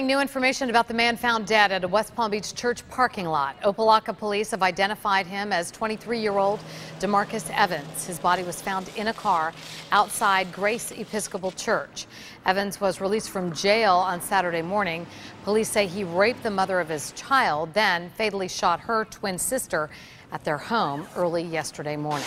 New information about the man found dead at a West Palm Beach church parking lot. Opelika police have identified him as 23-year-old Demarcus Evans. His body was found in a car outside Grace Episcopal Church. Evans was released from jail on Saturday morning. Police say he raped the mother of his child, then fatally shot her twin sister at their home early yesterday morning.